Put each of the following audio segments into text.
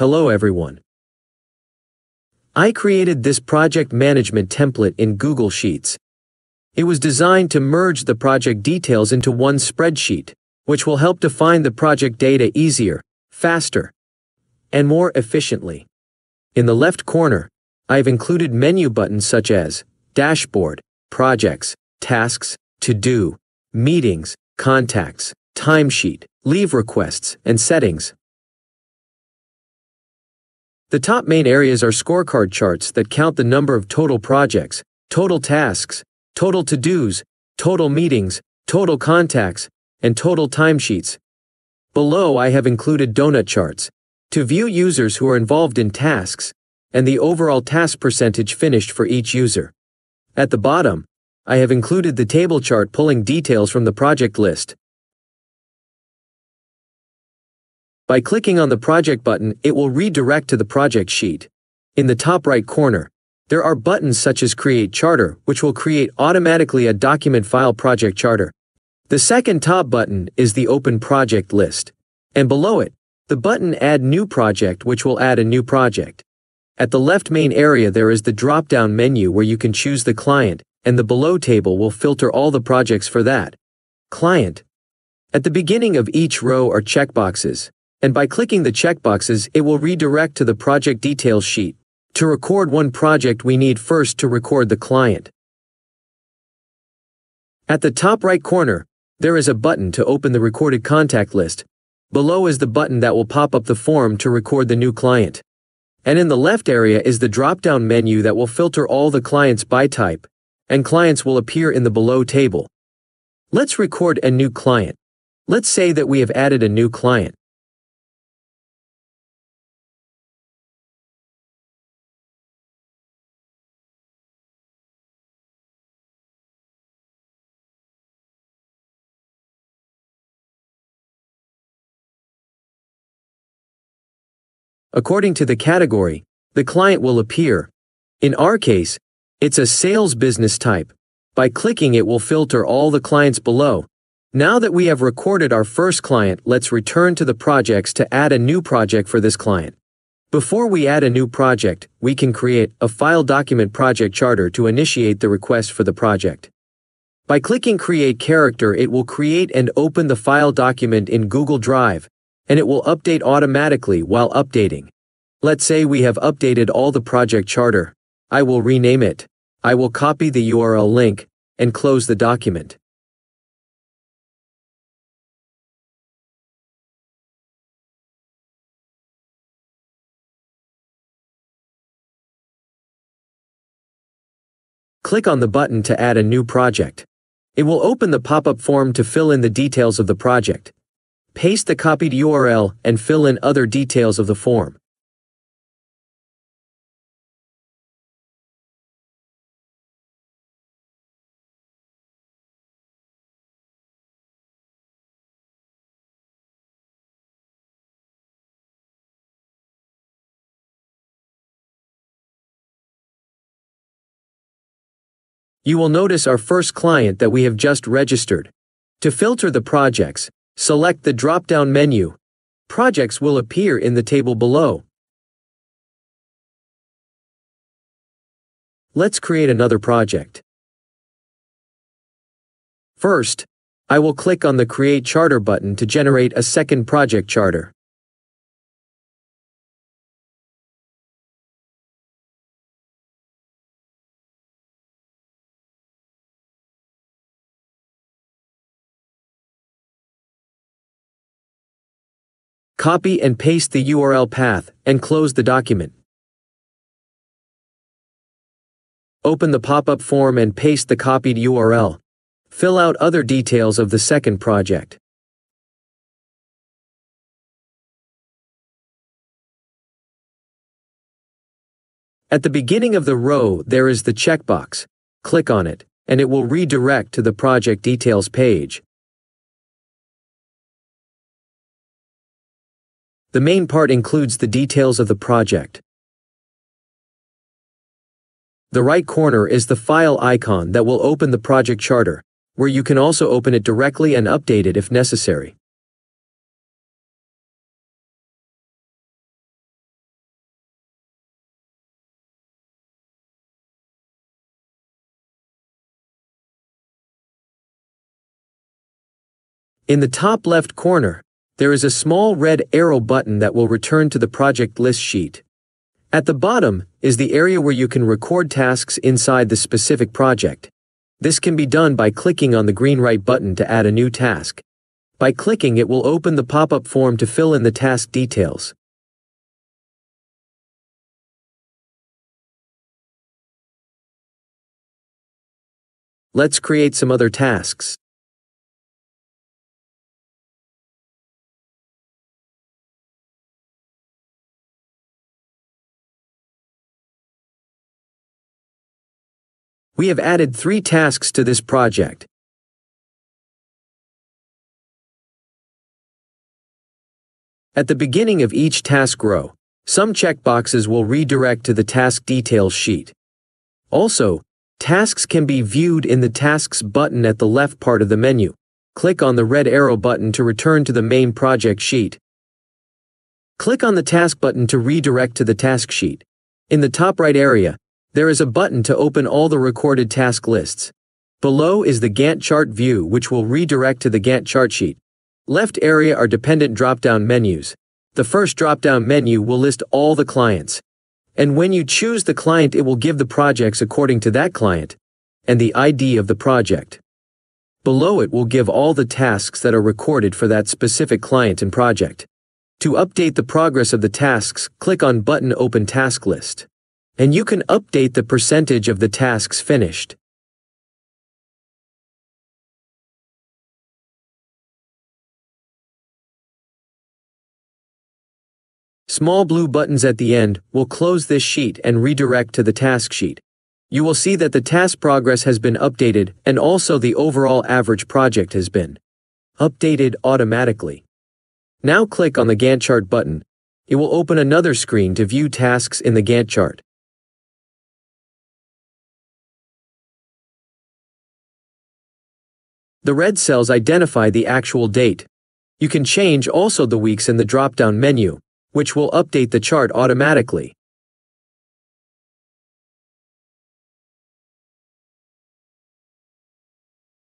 Hello everyone. I created this project management template in Google Sheets. It was designed to merge the project details into one spreadsheet, which will help to find the project data easier, faster, and more efficiently. In the left corner, I have included menu buttons such as Dashboard, Projects, Tasks, To Do, Meetings, Contacts, Timesheet, Leave Requests, and Settings. The top main areas are scorecard charts that count the number of total projects, total tasks, total to-dos, total meetings, total contacts, and total timesheets. Below I have included donut charts to view users who are involved in tasks and the overall task percentage finished for each user. At the bottom, I have included the table chart pulling details from the project list. By clicking on the project button, it will redirect to the project sheet. In the top right corner, there are buttons such as Create Charter, which will create automatically a document file project charter. The second top button is the Open Project list. And below it, the button Add New Project which will add a new project. At the left main area there is the drop-down menu where you can choose the client, and the below table will filter all the projects for that. Client. At the beginning of each row are checkboxes and by clicking the checkboxes it will redirect to the project details sheet. To record one project we need first to record the client. At the top right corner, there is a button to open the recorded contact list. Below is the button that will pop up the form to record the new client. And in the left area is the drop-down menu that will filter all the clients by type, and clients will appear in the below table. Let's record a new client. Let's say that we have added a new client. According to the category, the client will appear. In our case, it's a sales business type. By clicking it will filter all the clients below. Now that we have recorded our first client, let's return to the projects to add a new project for this client. Before we add a new project, we can create a file document project charter to initiate the request for the project. By clicking Create Charter it will create and open the file document in Google Drive, and it will update automatically while updating. Let's say we have updated all the project charter. I will rename it. I will copy the URL link and close the document. Click on the button to add a new project. It will open the pop-up form to fill in the details of the project. Paste the copied URL and fill in other details of the form. You will notice our first client that we have just registered. To filter the projects, Select the drop-down menu. Projects will appear in the table below. Let's create another project. First, I will click on the Create Charter button to generate a second project charter. Copy and paste the URL path and close the document. Open the pop-up form and paste the copied URL. Fill out other details of the second project. At the beginning of the row there is the checkbox. Click on it, and it will redirect to the project details page. The main part includes the details of the project. The right corner is the file icon that will open the project charter, where you can also open it directly and update it if necessary. In the top left corner, there is a small red arrow button that will return to the project list sheet. At the bottom is the area where you can record tasks inside the specific project. This can be done by clicking on the green right button to add a new task. By clicking it will open the pop-up form to fill in the task details. Let's create some other tasks. We have added three tasks to this project. At the beginning of each task row, some checkboxes will redirect to the task details sheet. Also, tasks can be viewed in the Tasks button at the left part of the menu. Click on the red arrow button to return to the main project sheet. Click on the Task button to redirect to the task sheet. In the top right area, there is a button to open all the recorded task lists. Below is the Gantt chart view which will redirect to the Gantt chart sheet. Left area are dependent drop-down menus. The first drop-down menu will list all the clients. And when you choose the client it will give the projects according to that client and the ID of the project. Below it will give all the tasks that are recorded for that specific client and project. To update the progress of the tasks, click on button Open Task List. And you can update the percentage of the tasks finished. Small blue buttons at the end will close this sheet and redirect to the task sheet. You will see that the task progress has been updated and also the overall average project has been updated automatically. Now click on the Gantt chart button. It will open another screen to view tasks in the Gantt chart. The red cells identify the actual date. You can change also the weeks in the drop-down menu which will update the chart automatically.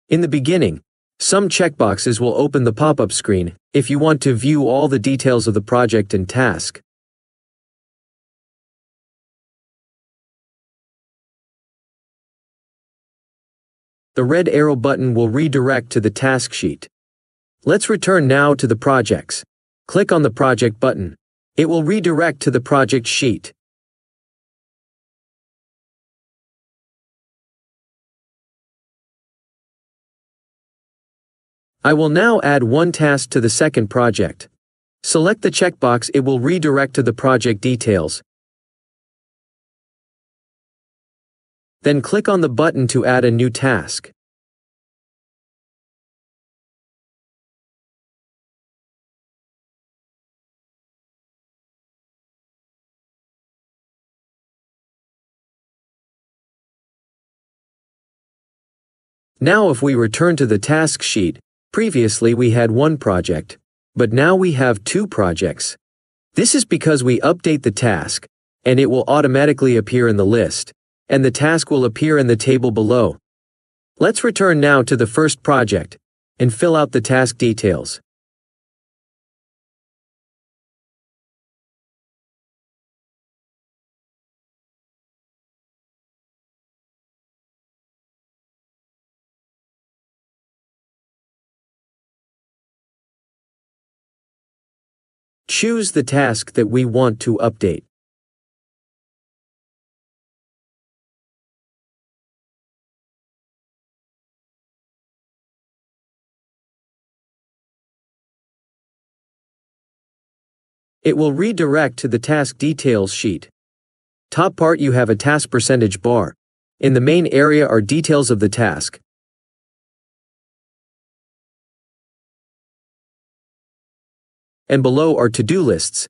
In the beginning, some checkboxes will open the pop-up screen if you want to view all the details of the project and task. The red arrow button will redirect to the task sheet. Let's return now to the projects. Click on the project button. It will redirect to the project sheet. I will now add one task to the second project. Select the checkbox it will redirect to the project details. Then click on the button to add a new task. Now if we return to the task sheet, previously we had one project, but now we have two projects. This is because we update the task, and it will automatically appear in the list, and the task will appear in the table below. Let's return now to the first project, and fill out the task details. Choose the task that we want to update. It will redirect to the task details sheet. Top part you have a task percentage bar. In the main area are details of the task. and below are to-do lists,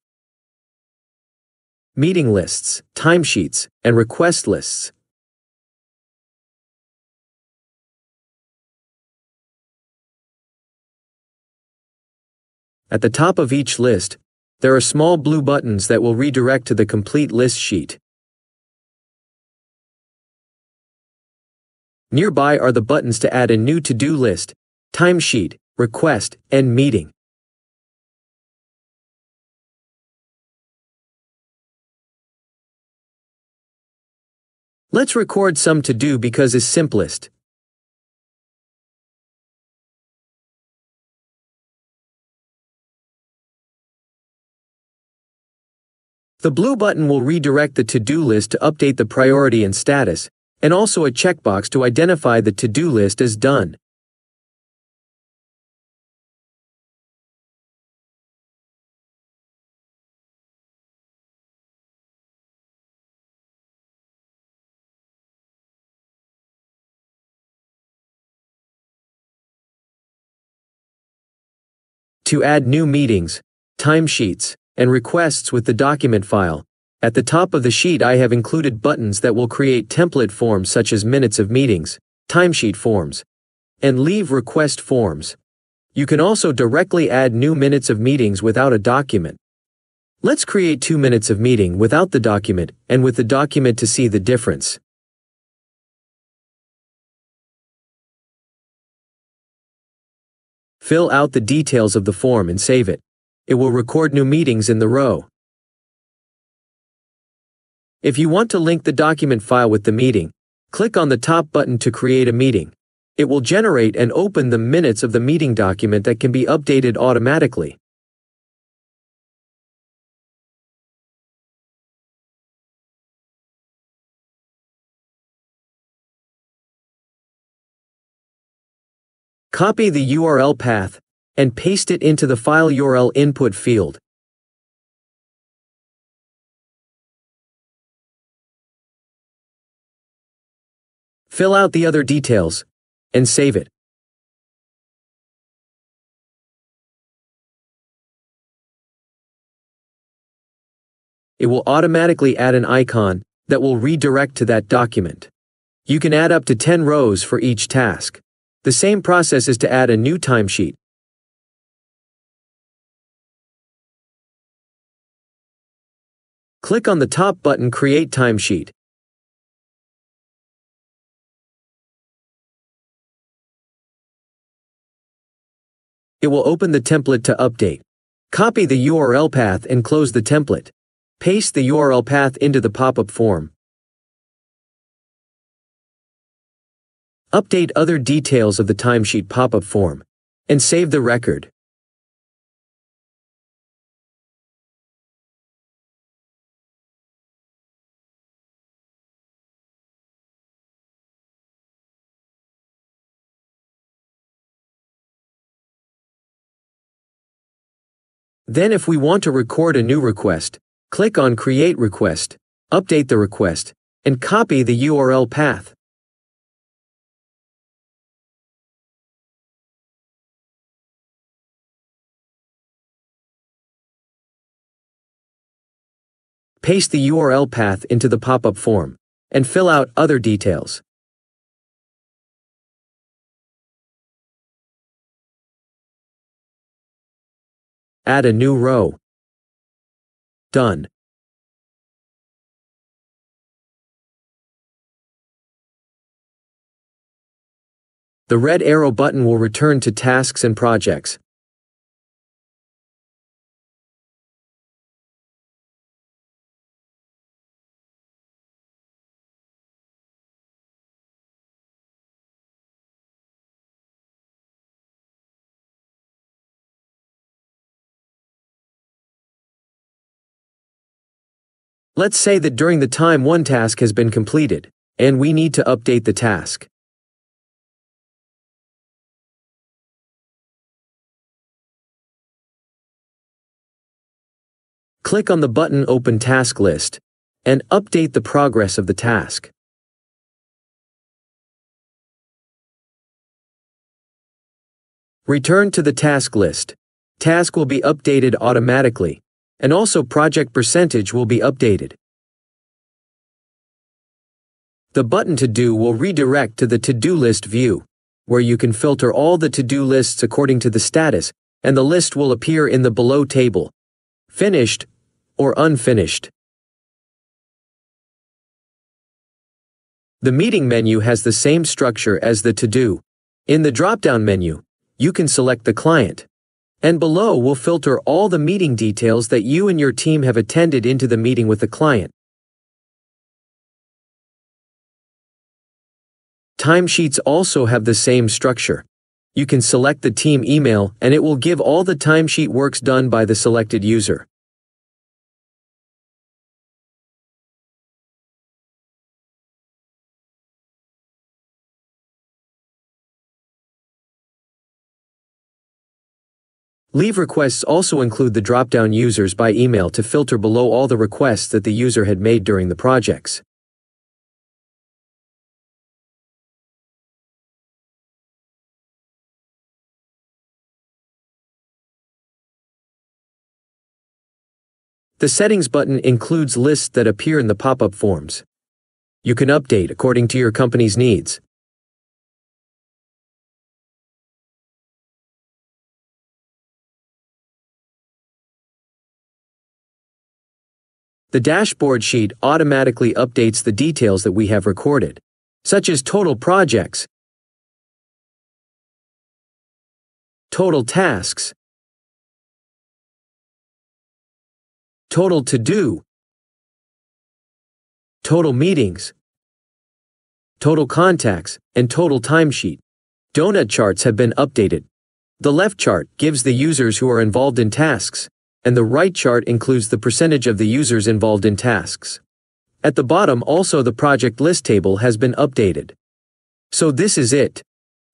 meeting lists, timesheets, and request lists. At the top of each list, there are small blue buttons that will redirect to the complete list sheet. Nearby are the buttons to add a new to-do list, timesheet, request, and meeting. Let's record some to do because is simplest. The blue button will redirect the to-do list to update the priority and status, and also a checkbox to identify the to-do list as done. To add new meetings, timesheets, and requests with the document file, at the top of the sheet I have included buttons that will create template forms such as minutes of meetings, timesheet forms, and leave request forms. You can also directly add new minutes of meetings without a document. Let's create two minutes of meeting without the document and with the document to see the difference. Fill out the details of the form and save it. It will record new meetings in the row. If you want to link the document file with the meeting, click on the top button to create a meeting. It will generate and open the minutes of the meeting document that can be updated automatically. Copy the URL path and paste it into the file URL input field. Fill out the other details and save it. It will automatically add an icon that will redirect to that document. You can add up to 10 rows for each task. The same process is to add a new timesheet. Click on the top button Create Timesheet. It will open the template to update. Copy the URL path and close the template. Paste the URL path into the pop-up form. Update other details of the timesheet pop-up form, and save the record. Then if we want to record a new request, click on Create Request, update the request, and copy the URL path. Paste the URL path into the pop-up form, and fill out other details. Add a new row. Done. The red arrow button will return to Tasks and Projects. Let's say that during the time one task has been completed, and we need to update the task. Click on the button Open Task List and update the progress of the task. Return to the task list. Task will be updated automatically and also project percentage will be updated. The button To Do will redirect to the To-Do list view, where you can filter all the to-do lists according to the status, and the list will appear in the below table. Finished or unfinished. The meeting menu has the same structure as the To-Do. In the drop-down menu, you can select the client. And below will filter all the meeting details that you and your team have attended into the meeting with the client. Timesheets also have the same structure. You can select the team email and it will give all the timesheet works done by the selected user. Leave requests also include the drop-down users by email to filter below all the requests that the user had made during the projects. The Settings button includes lists that appear in the pop-up forms. You can update according to your company's needs. The dashboard sheet automatically updates the details that we have recorded, such as total projects, total tasks, total to-do, total meetings, total contacts, and total timesheet. Donut charts have been updated. The left chart gives the users who are involved in tasks, and the right chart includes the percentage of the users involved in tasks. At the bottom also the project list table has been updated. So this is it.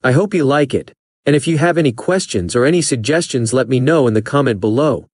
I hope you like it, and if you have any questions or any suggestions let me know in the comment below.